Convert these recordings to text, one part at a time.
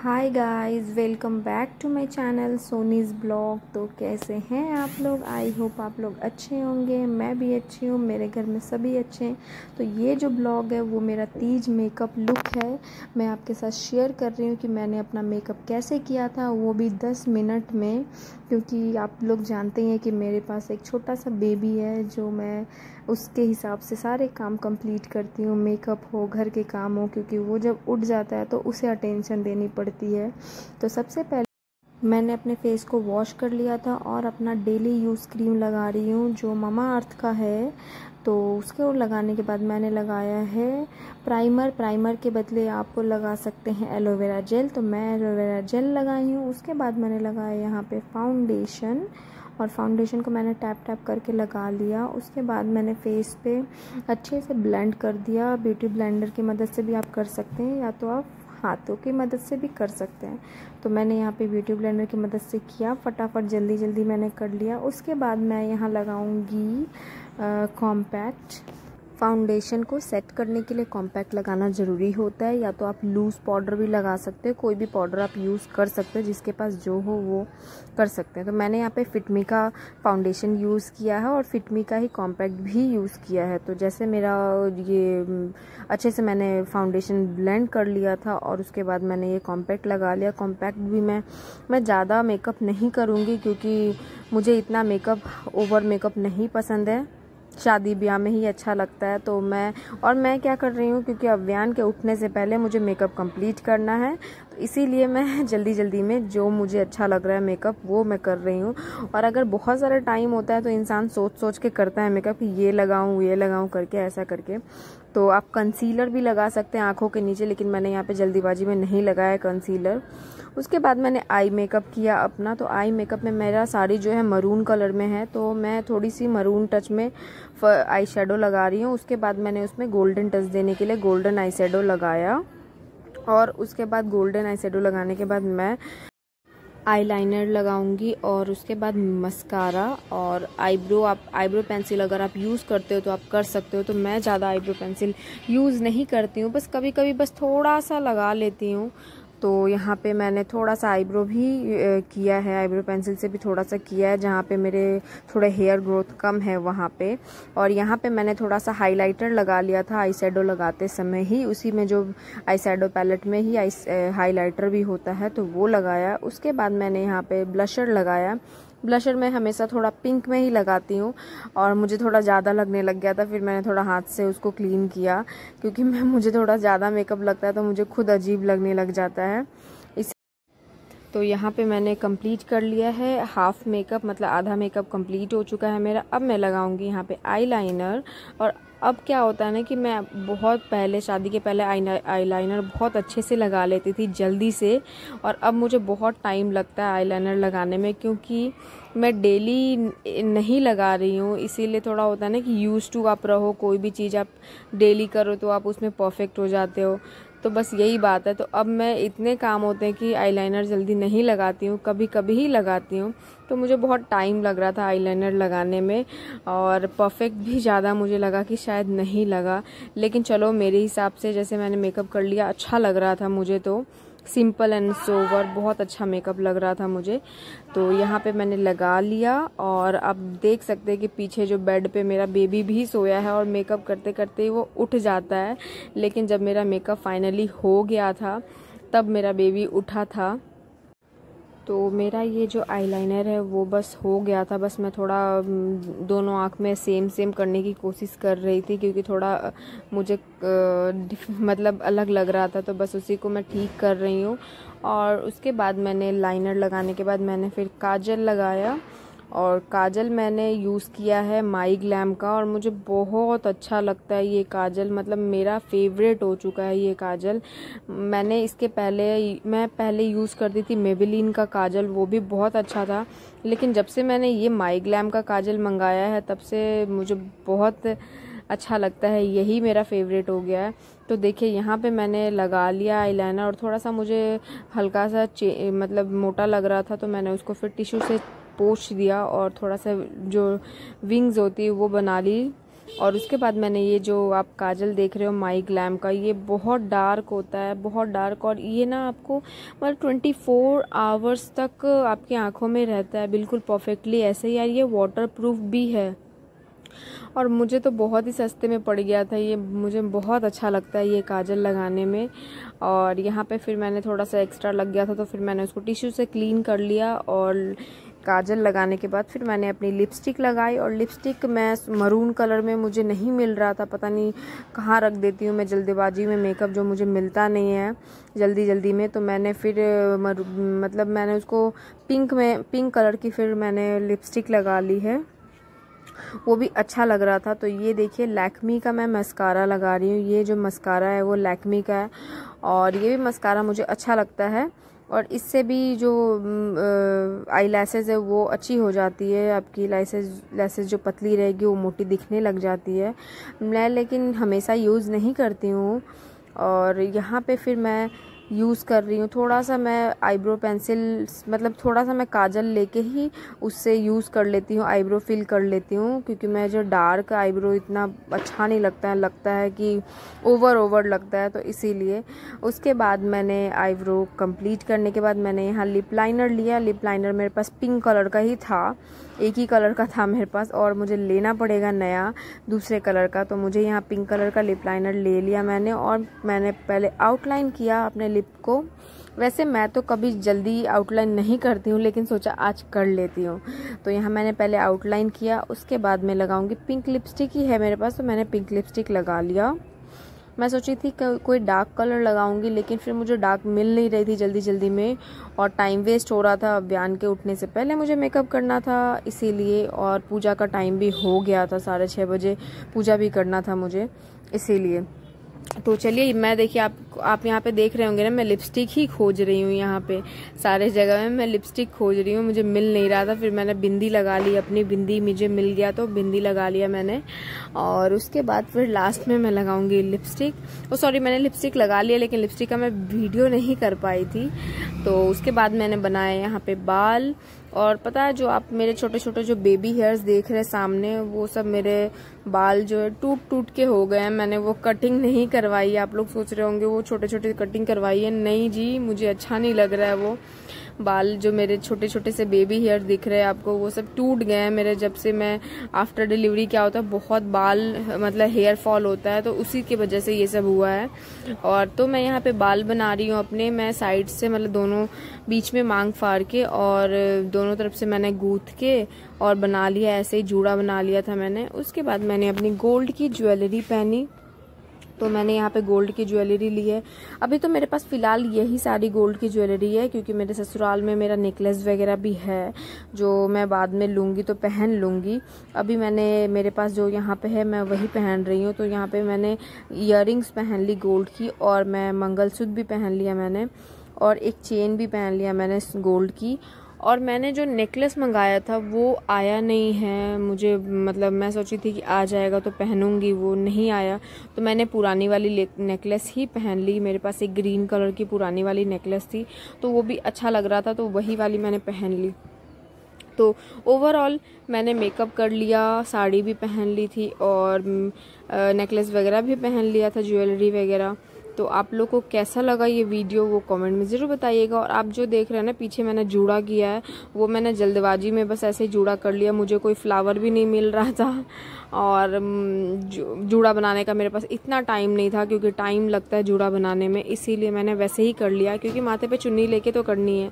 Hi guys welcome back to my channel Soni's blog तो कैसे हैं आप लोग? आई होप आप लोग अच्छे होंगे, मैं भी अच्छी हूँ, मेरे घर में सभी अच्छे हैं। तो ये जो ब्लॉग है, वो मेरा तीज मेकअप लुक है। मैं आपके साथ शेयर कर रही हूँ कि मैंने अपना मेकअप कैसे किया था, वो भी दस मिनट में। क्योंकि आप लोग जानते हैं कि मेरे पास एक छोटा सा बेबी है, जो मैं उसके हिसाब से सारे काम कंप्लीट करती हूँ। मेकअप हो, घर के काम हो क्योंकि वो जब उठ जाता है तो उसे अटेंशन देनी पड़ती है। तो सबसे पहले मैंने अपने फेस को वॉश कर लिया था और अपना डेली यूज़ क्रीम लगा रही हूँ, जो ममा अर्थ का है। तो उसके और लगाने के बाद मैंने लगाया है प्राइमर प्राइमर के बदले आप लगा सकते हैं एलोवेरा जेल तो मैं एलोवेरा जेल लगाई हूँ। उसके बाद मैंने लगाया यहाँ पे फाउंडेशन और फाउंडेशन को मैंने टैप टैप करके लगा लिया। उसके बाद मैंने फेस पे अच्छे से ब्लेंड कर दिया। ब्यूटी ब्लेंडर की मदद से भी आप कर सकते हैं। या तो आप हाथों की मदद से भी कर सकते हैं। तो मैंने यहाँ पे ब्यूटी ब्लेंडर की मदद से किया, फटाफट जल्दी जल्दी मैंने कर लिया। उसके बाद मैं यहाँ लगाऊँगी कॉम्पैक्ट फाउंडेशन को सेट करने के लिए कॉम्पैक्ट लगाना ज़रूरी होता है। या तो आप लूज़ पाउडर भी लगा सकते हो, कोई भी पाउडर आप यूज़ कर सकते हो, जिसके पास जो हो वो कर सकते हैं। तो मैंने यहाँ पे फिटमी का फाउंडेशन यूज़ किया है और फिटमी का ही कॉम्पैक्ट भी यूज़ किया है। तो जैसे मेरा ये, अच्छे से मैंने फाउंडेशन ब्लेंड कर लिया था और उसके बाद मैंने ये कॉम्पैक्ट लगा लिया। कॉम्पैक्ट भी मैं मैं ज़्यादा मेकअप नहीं करूँगी क्योंकि मुझे इतना मेकअप ओवर मेकअप नहीं पसंद है। शादी ब्याह में ही अच्छा लगता है तो मैं और मैं क्या कर रही हूँ, क्योंकि अव्यान के उठने से पहले मुझे मेकअप कंप्लीट करना है। इसीलिए मैं जल्दी जल्दी में जो मुझे अच्छा लग रहा है मेकअप वो मैं कर रही हूँ। और अगर बहुत सारा टाइम होता है तो इंसान सोच सोच के करता है मेकअप कि ये लगाऊँ ये लगाऊँ करके, ऐसा करके। तो आप कंसीलर भी लगा सकते हैं आँखों के नीचे, लेकिन मैंने यहाँ पे जल्दीबाजी में नहीं लगाया कंसीलर उसके बाद मैंने आई मेकअप किया अपना तो आई मेकअप में मेरा साड़ी जो है मरून कलर में है। तो मैं थोड़ी सी मरून टच में आई शेडो लगा रही हूँ। उसके बाद मैंने उसमें गोल्डन टच देने के लिए गोल्डन आई शेडो लगाया। और उसके बाद गोल्डन आई लगाने के बाद मैं आईलाइनर लगाऊँगी और उसके बाद मस्कारा और आईब्रो, आप आईब्रो पेंसिल अगर आप यूज़ करते हो तो आप कर सकते हो। तो मैं ज़्यादा आईब्रो पेंसिल यूज़ नहीं करती हूँ। बस कभी कभी बस थोड़ा सा लगा लेती हूँ। तो यहाँ पे मैंने थोड़ा सा आईब्रो भी किया है, आईब्रो पेंसिल से भी थोड़ा सा किया है, जहाँ पे मेरे थोड़े हेयर ग्रोथ कम है वहाँ पे। और यहाँ पे मैंने थोड़ा सा हाइलाइटर लगा लिया था आई लगाते समय ही। उसी में जो आई पैलेट में ही आई हाईलाइटर भी होता है तो वो लगाया। उसके बाद मैंने यहाँ पे ब्लशर लगाया। ब्लशर मैं हमेशा थोड़ा पिंक में ही लगाती हूँ और मुझे थोड़ा ज़्यादा लगने लग गया था, फिर मैंने थोड़ा हाथ से उसको क्लीन किया। क्योंकि मैं, मुझे थोड़ा ज़्यादा मेकअप लगता है तो मुझे खुद अजीब लगने लग जाता है। इस तो यहाँ पे मैंने कंप्लीट कर लिया है। हाफ़ मेकअप मतलब आधा मेकअप कंप्लीट हो चुका है मेरा। अब मैं लगाऊँगी यहाँ पे आईलाइनर और अब क्या होता है ना कि मैं बहुत पहले, शादी के पहले आई लाइनर बहुत अच्छे से लगा लेती थी, जल्दी से। और अब मुझे बहुत टाइम लगता है आईलाइनर लगाने में, क्योंकि मैं डेली नहीं लगा रही हूँ। इसीलिए थोड़ा होता है ना कि यूज़ टू आप रहो, कोई भी चीज़ आप डेली करो तो आप उसमें परफेक्ट हो जाते हो। तो बस यही बात है। तो अब मैं इतने काम होते हैं कि आईलाइनर जल्दी नहीं लगाती हूँ कभी कभी ही लगाती हूँ। तो मुझे बहुत टाइम लग रहा था आईलाइनर लगाने में और परफेक्ट भी ज़्यादा मुझे लगा कि शायद नहीं लगा। लेकिन चलो मेरे हिसाब से जैसे मैंने मेकअप कर लिया अच्छा लग रहा था मुझे तो। सिंपल एंड सोवर, बहुत अच्छा मेकअप लग रहा था मुझे। तो यहाँ पे मैंने लगा लिया और अब देख सकते हैं कि पीछे जो बेड पे मेरा बेबी भी सोया है और मेकअप करते करते वो उठ जाता है। लेकिन जब मेरा मेकअप फाइनली हो गया था, तब मेरा बेबी उठा था। तो मेरा ये जो आईलाइनर है, वो बस हो गया था। बस मैं थोड़ा दोनों आँख में सेम सेम करने की कोशिश कर रही थी क्योंकि थोड़ा मुझे मतलब अलग लग रहा था तो बस उसी को मैं ठीक कर रही हूँ। और उसके बाद मैंने लाइनर लगाने के बाद मैंने फिर काजल लगाया। और काजल मैंने यूज़ किया है माई ग्लैम का और मुझे बहुत अच्छा लगता है ये काजल। मतलब मेरा फेवरेट हो चुका है ये काजल। मैंने इसके पहले मैं पहले यूज़ करती थी मेबिलिन का काजल, वो भी बहुत अच्छा था। लेकिन जब से मैंने ये माई ग्लैम का काजल मंगाया है, तब से मुझे बहुत अच्छा लगता है, यही मेरा फेवरेट हो गया है। तो देखिए, यहाँ पे मैंने लगा लिया आईलाइनर और थोड़ा सा मुझे हल्का सा मतलब मोटा लग रहा था तो मैंने उसको फिर टिश्यू से पोछ दिया और थोड़ा सा जो विंग्स होती है वो बना ली। और उसके बाद मैंने ये जो आप काजल देख रहे हो माई ग्लैम का, ये बहुत डार्क होता है, बहुत डार्क और ये ना आपको मतलब ट्वेंटी फोर आवर्स तक आपकी आँखों में रहता है, बिल्कुल परफेक्टली ऐसे ही। यार ये वाटर प्रूफ भी है। और मुझे तो बहुत ही सस्ते में पड़ गया था ये, मुझे बहुत अच्छा लगता है ये काजल लगाने में। और यहाँ पे फिर मैंने थोड़ा सा एक्स्ट्रा लग गया था तो फिर मैंने उसको टिश्यू से क्लीन कर लिया और काजल लगाने के बाद फिर मैंने अपनी लिपस्टिक लगाई और लिपस्टिक मैं मरून कलर में मुझे नहीं मिल रहा था। पता नहीं कहाँ रख देती हूँ मैं जल्दीबाजी में मेकअप जो मुझे मिलता नहीं है जल्दी जल्दी में। तो मैंने फिर मतलब मैंने उसको पिंक में पिंक कलर की फिर मैंने लिपस्टिक लगा ली है। वो भी अच्छा लग रहा था। तो ये देखिए लैक्मी का मैं मस्कारा लगा रही हूँ। ये जो मस्कारा है वो लैक्मी का है और ये भी मस्कारा मुझे अच्छा लगता है। और इससे भी जो आई लैसेज है, वो अच्छी हो जाती है। आपकी लाइसेज लैसेज जो पतली रहेगी, वो मोटी दिखने लग जाती है। मैं लेकिन हमेशा यूज़ नहीं करती हूँ। और यहाँ पे फिर मैं यूज़ कर रही हूँ। थोड़ा सा मैं आईब्रो पेंसिल मतलब थोड़ा सा मैं काजल लेके ही उससे यूज़ कर लेती हूँ आईब्रो फिल कर लेती हूँ, क्योंकि मैं जो डार्क आईब्रो इतना अच्छा नहीं लगता है लगता है कि ओवर ओवर लगता है तो इसीलिए। उसके बाद मैंने आईब्रो कंप्लीट करने के बाद मैंने यहाँ लिप लाइनर लिया। लिप लाइनर मेरे पास पिंक कलर का ही था, एक ही कलर का था मेरे पास, और मुझे लेना पड़ेगा नया, दूसरे कलर का। तो मुझे यहाँ पिंक कलर का लिप लाइनर ले लिया मैंने, और मैंने पहले आउटलाइन किया अपने को। वैसे मैं तो कभी जल्दी आउटलाइन नहीं करती हूँ लेकिन सोचा आज कर लेती हूँ। तो यहाँ मैंने पहले आउटलाइन किया उसके बाद मैं लगाऊँगी पिंक लिपस्टिक ही है मेरे पास तो मैंने पिंक लिपस्टिक लगा लिया। मैं सोची थी को, कोई डार्क कलर लगाऊँगी लेकिन फिर मुझे डार्क मिल नहीं रही थी जल्दी जल्दी में और टाइम वेस्ट हो रहा था बयान के उठने से पहले मुझे मेकअप करना था इसीलिए और पूजा का टाइम भी हो गया था साढ़े छः बजे पूजा भी करना था मुझे इसीलिए। तो चलिए, मैं देखिए, आप आप यहाँ पे देख रहे होंगे ना, मैं लिपस्टिक ही खोज रही हूँ यहाँ पे। सारे जगह में मैं लिपस्टिक खोज रही हूँ, मुझे मिल नहीं रहा था, फिर मैंने बिंदी लगा ली, अपनी बिंदी मुझे मिल गया तो बिंदी लगा लिया मैंने। और उसके बाद फिर लास्ट में मैं लगाऊँगी लिपस्टिक ओ सॉरी मैंने लिपस्टिक लगा लिया, लेकिन लिपस्टिक का मैं वीडियो नहीं कर पाई थी। तो उसके बाद मैंने बनाए यहाँ पे बाल। और पता है जो आप मेरे छोटे छोटे जो बेबी हेयर्स देख रहे हैं सामने, वो सब मेरे बाल जो है टूट टूट के हो गए हैं। मैंने वो कटिंग नहीं करवाई, आप लोग सोच रहे होंगे, वो छोटे छोटे कटिंग करवाई है। नहीं जी, मुझे अच्छा नहीं लग रहा है वो। बाल जो मेरे छोटे छोटे से बेबी हेयर दिख रहे हैं, आपको वो सब टूट गए हैं मेरे जब से मैं आफ्टर डिलीवरी क्या होता है, बहुत बाल मतलब हेयर फॉल होता है तो उसी की वजह से ये सब हुआ है। और तो मैं यहाँ पे बाल बना रही हूँ अपने, मैं साइड से मतलब दोनों बीच में मांग फाड़ के और दोनों तरफ़ से मैंने गूथ के और बना लिया, ऐसे ही जूड़ा बना लिया था मैंने। उसके बाद मैंने अपनी गोल्ड की ज्वेलरी पहनी। तो मैंने यहाँ पे गोल्ड की ज्वेलरी ली है। अभी तो मेरे पास फ़िलहाल यही सारी गोल्ड की ज्वेलरी है, क्योंकि मेरे ससुराल में मेरा नेकलेस वगैरह भी है, जो मैं बाद में लूँगी तो पहन लूँगी। अभी मैंने मेरे पास जो यहाँ पे है, मैं वही पहन रही हूँ। तो यहाँ पे मैंने इयर पहन ली गोल्ड की, और मैं मंगलसूत्र भी पहन लिया मैंने, और एक चेन भी पहन लिया मैंने गोल्ड की। और मैंने जो नेकलेस मंगाया था, वो आया नहीं है। मुझे मतलब मैं सोची थी कि आ जाएगा तो पहनूँगी, वो नहीं आया। तो मैंने पुरानी वाली नेकलेस ही पहन ली। मेरे पास एक ग्रीन कलर की पुरानी वाली नेकलेस थी। तो वो भी अच्छा लग रहा था तो वही वाली मैंने पहन ली। तो ओवरऑल मैंने मेकअप कर लिया, साड़ी भी पहन ली थी और नेकलेस वगैरह भी पहन लिया था ज्वेलरी वगैरह। तो आप लोग को कैसा लगा ये वीडियो, वो कमेंट में ज़रूर बताइएगा। और आप जो देख रहे हैं ना, पीछे मैंने जूड़ा किया है, वो मैंने जल्दबाजी में बस ऐसे ही जूड़ा कर लिया। मुझे कोई फ्लावर भी नहीं मिल रहा था। और जूड़ा बनाने का मेरे पास इतना टाइम नहीं था, क्योंकि टाइम लगता है जूड़ा बनाने में। इसीलिए मैंने वैसे ही कर लिया, क्योंकि माथे पर चुन्नी लेके तो करनी है।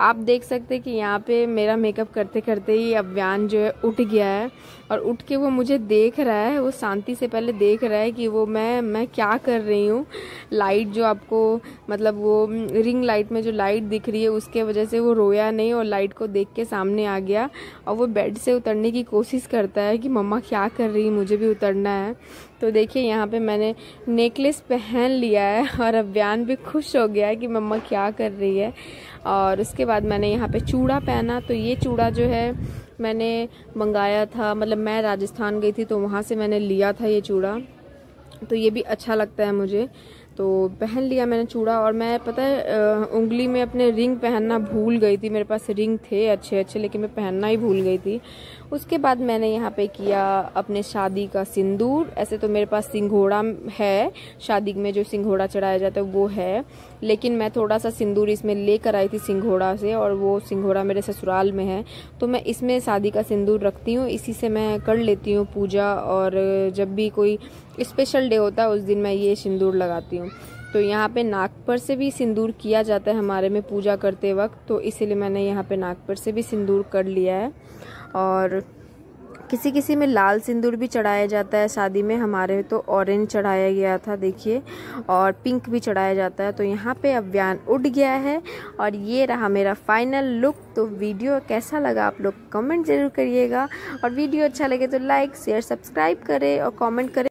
आप देख सकते हैं कि यहाँ पे मेरा मेकअप करते करते ही अव्यान जो है उठ गया है और उठ के वो मुझे देख रहा है, वो शांति से पहले देख रहा है कि वो मैं मैं क्या कर रही हूँ। लाइट जो आपको मतलब वो रिंग लाइट में जो लाइट दिख रही है, उसके वजह से वो रोया नहीं और लाइट को देख के सामने आ गया और वो बेड से उतरने की कोशिश करता है कि मम्मा क्या कर रही है, मुझे भी उतरना है। तो देखिए, यहाँ पे मैंने नेकलेस पहन लिया है और अव्यान भी खुश हो गया है कि मम्मा क्या कर रही है। और उसके बाद मैंने यहाँ पे चूड़ा पहना। तो ये चूड़ा जो है, मैंने मंगाया था। मतलब मैं राजस्थान गई थी तो वहाँ से मैंने लिया था ये चूड़ा। तो ये भी अच्छा लगता है मुझे। तो पहन लिया मैंने चूड़ा और मैं, पता है उंगली में अपने रिंग पहनना भूल गई थी। मेरे पास रिंग थे अच्छे अच्छे लेकिन मैं पहनना ही भूल गई थी। उसके बाद मैंने यहाँ पे किया अपने शादी का सिंदूर। ऐसे तो मेरे पास सिंघोड़ा है। शादी में जो सिंघोड़ा चढ़ाया जाता है, वो है। लेकिन मैं थोड़ा सा सिंदूर इसमें लेकर आई थी सिंघोड़ा से और वो सिंघोड़ा मेरे ससुराल में है। तो मैं इसमें शादी का सिंदूर रखती हूँ। इसी से मैं कर लेती हूँ पूजा और जब भी कोई स्पेशल डे होता है, उस दिन मैं ये सिंदूर लगाती हूँ। तो यहाँ पे नाक पर से भी सिंदूर किया जाता है हमारे में पूजा करते वक्त। तो इसीलिए मैंने यहाँ पे नाक पर से भी सिंदूर कर लिया है। और किसी किसी में लाल सिंदूर भी चढ़ाया जाता है। शादी में हमारे तो ऑरेंज चढ़ाया गया था, देखिए, और पिंक भी चढ़ाया जाता है। तो यहाँ पे अब व्यान उड़ गया है और ये रहा मेरा फाइनल लुक तो वीडियो कैसा लगा आप लोग कमेंट ज़रूर करिएगा। और वीडियो अच्छा लगे तो लाइक शेयर सब्सक्राइब करें और कमेंट करें।